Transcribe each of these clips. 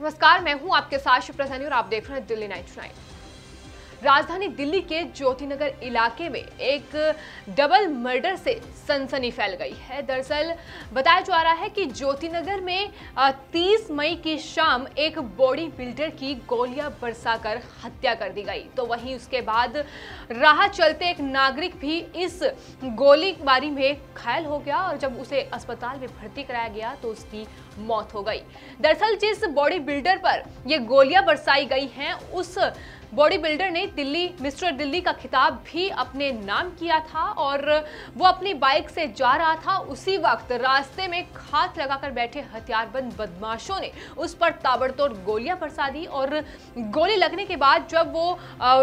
नमस्कार मैं हूँ आपके साथ शिवप्रसन्नी और आप देख रहे हैं दिल्ली नाइट नाइन। राजधानी दिल्ली के ज्योतिनगर इलाके में एक डबल मर्डर से सनसनी फैल गई है। दरअसल बताया जा रहा है कि ज्योतिनगर में 30 मई की शाम एक बॉडी बिल्डर की गोलियाँ बरसाकर हत्या कर दी गई। तो वहीं उसके बाद राह चलते एक नागरिक भी इस गोलीबारी में घायल हो गया और जब उसे अस्पताल में भर्ती कराया गया तो उसकी मौत हो गई। दरअसल जिस बॉडी बिल्डर पर ये गोलियाँ बरसाई गई हैं, उस बॉडी बिल्डर ने दिल्ली, मिस्टर दिल्ली का खिताब भी अपने नाम किया था और वो अपनी बाइक से जा रहा था। उसी वक्त रास्ते में हाथ लगाकर बैठे हथियारबंद बदमाशों ने उस पर ताबड़तोड़ गोलियाँ बरसा दी और गोली लगने के बाद जब वो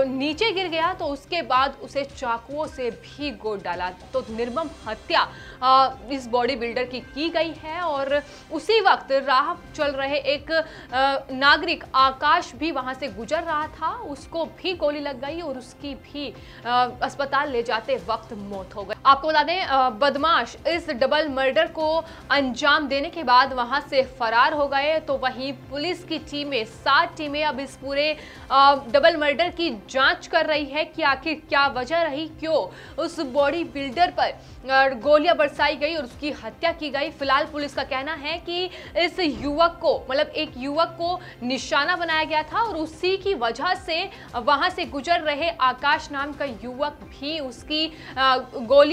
नीचे गिर गया तो उसके बाद उसे चाकुओं से भी गोद डाला। तो निर्मम हत्या इस बॉडी बिल्डर की की गई है और उसी वक्त राह चल रहे एक नागरिक आकाश भी वहाँ से गुजर रहा था। उसको भी गोली लग गई और उसकी भी अस्पताल ले जाते वक्त मौत हो गई। आपको बता दें बदमाश इस डबल मर्डर को अंजाम देने के बाद वहाँ से फरार हो गए। तो वहीं पुलिस की टीमें, सात टीमें अब इस पूरे डबल मर्डर की जाँच कर रही है कि आखिर क्या वजह रही, क्यों उस बॉडी बिल्डर पर गोलियाँ बरसाई गई और उसकी हत्या की गई। फ़िलहाल पुलिस का कहना है कि इस युवक को मतलब एक युवक को निशाना बनाया गया था और उसी की वजह से वहाँ से गुजर रहे आकाश नाम का युवक भी उसकी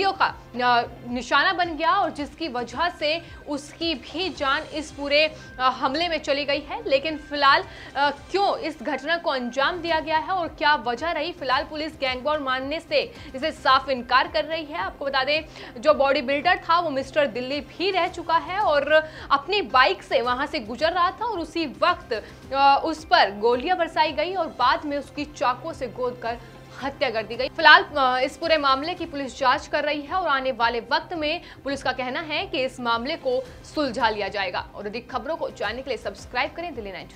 गोलियों का निशाना बन गया और जिसकी वजह से उसकी भी जान इस पूरे हमले में चली गई है। लेकिन फ़िलहाल क्यों इस घटना को अंजाम दिया गया है और क्या वजह रही? फ़िलहाल पुलिस गैंगवॉर मानने से इसे साफ़ इनकार कर रही है। आपको बता दें, जो बॉडी बिल्डर था, वो मिस्टर दिल्ली भी रह चुका है और अपनी बाइक से वहाँ से गुजर रहा था और उसी वक्त उस पर गोलियाँ बरसाई गई और बाद में उसकी चाकू से गोद कर हत्या कर दी गई। फ़िलहाल इस पूरे मामले की पुलिस जाँच कर रही है और आने वाले वक्त में पुलिस का कहना है कि इस मामले को सुलझा लिया जाएगा। और अधिक खबरों को जानने के लिए सब्सक्राइब करें दिल्ली नाइन।